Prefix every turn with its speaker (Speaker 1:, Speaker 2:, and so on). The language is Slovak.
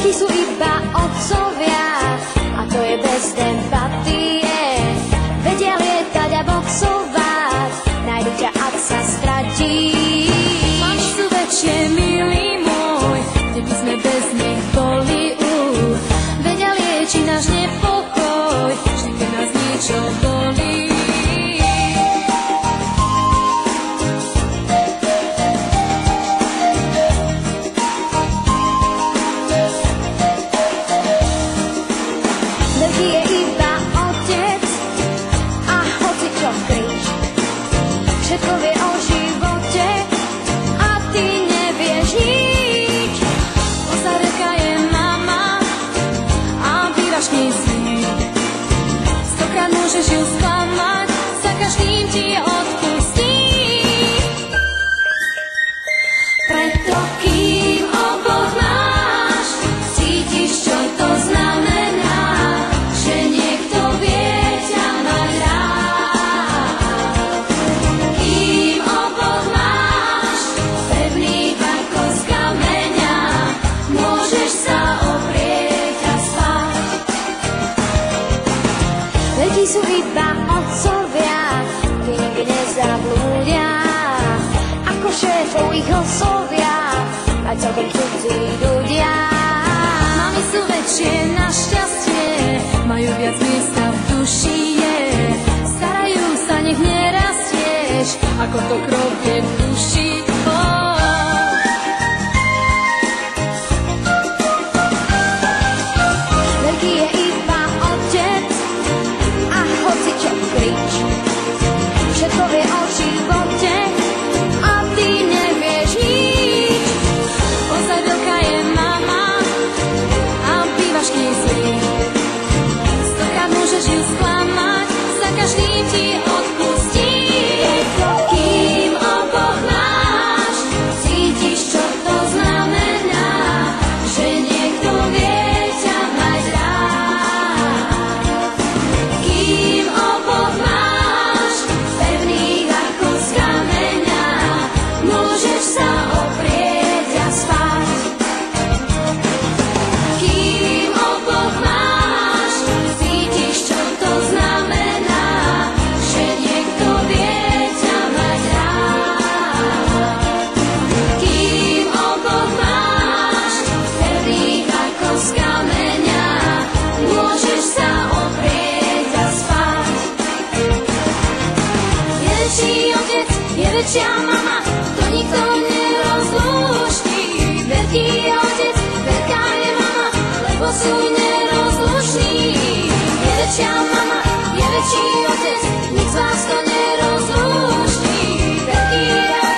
Speaker 1: Veľkí sú iba otcovia a to je bez empatie. Vedia lietať a boxovať, nájdu ťa, ak sa stratí.
Speaker 2: Mami sú väčšie, milý môj, kde by sme bez nich boli. Uh. Vedia lieči náš nepokoj, vždy keď nás niečo bolí.
Speaker 1: Veľkí sú iba otcovia, tí nikdy nezablúdia. Ako šéfov ich oslovia, aj celkom cudzí ľudia.
Speaker 2: Mami sú väčšie na šťastie, majú viac miesta v duši je. Starajú sa, nech nerastieš, ako to krok je v duši. najlepšia mama, to nikto nerozluští.
Speaker 1: Veľký otec, veľká je mama,
Speaker 2: lebo sú nerozluční. Je väčšia mama, je väčší otec, nik
Speaker 1: z vás to
Speaker 2: nerozluští.
Speaker 1: Veľký otec.